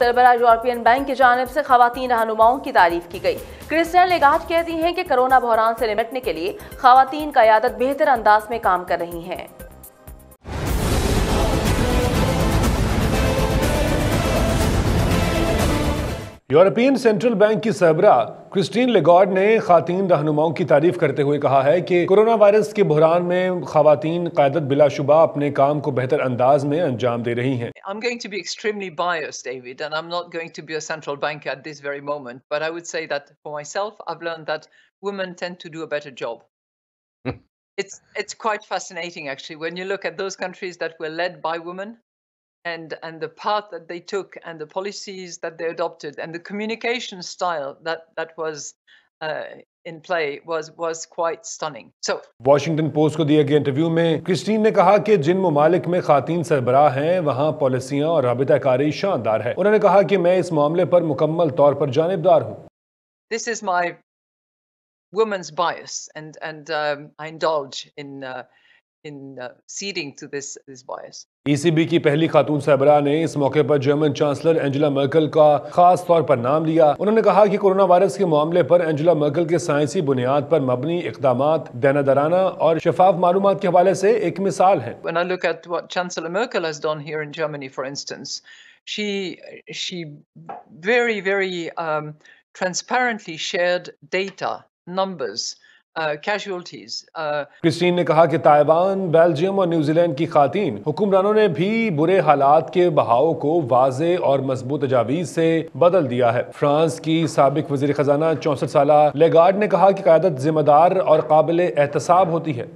सरबरा European bank की जानब से खातन रहनुमाओं की तारीफ़ की गई। क्रिस्टन लेगाट कहती हैं कि कोरोना बहरान से निपटने के लिए खातन क्यादत बेहतर अंदाज में काम कर रही हैं। यूरोपियन सेंट्रल बैंक की सरबरा क्रिस्टीन लेगॉर्ड ने खातन रहनुमाओं की तारीफ़ करते हुए कहा है कि कोरोना वायरस के बहरान में खातन क्यादत बिलाशुबा अपने काम को बेहतर अंदाज में अंजाम दे रही हैं I'm going to be extremely biased, David, and I'm not going to be a central banker at this very moment. But I would say that for myself, I've learned that women tend to do a better job. it's it's quite fascinating actually when you look at those countries that were led by women and and the path that they took and the policies that they adopted and the communication style that that was uh, in play was was quite stunning. So Washington post को दिए गए interview में Christine ने कहा कि जिन ममालिक में खातन सरबराह हैं वहाँ पॉलिसियाँ और रबता कारी शानदार है उन्होंने कहा कि मैं इस मामले पर मुकम्मल तौर पर जानबदार हूँ this is my woman's bias and and um, I indulge in uh, in uh, ceding to this this bias. ECB की पहली खातून सरबराह ने इस मौके पर जर्मन चांसलर एंजेला मर्कल का खास तौर पर नाम लिया उन्होंने कहा कि कोरोना वायरस के मामले पर एंजेला मर्कल के साइंसी बुनियाद पर मबनी इकदाम दानादाराना और शफाफ मालूम के हवाले से एक मिसाल है When I look at what Chancellor Merkel has done here in Germany, for instance, she she very very um, transparently shared data, numbers, uh, casualties. Uh, Christine ने कहा कि ताइवान बेल्जियम और न्यूजीलैंड की खातन हुक्मरानों ने भी बुरे हालात के बहाव को वाज और मज़बूत तजावीज से बदल दिया है फ्रांस की सबक वजी खजाना चौंसठ साल लेगार्ड ने कहा कि क्यादत जिम्मेदार और काबिल एहतसाब होती है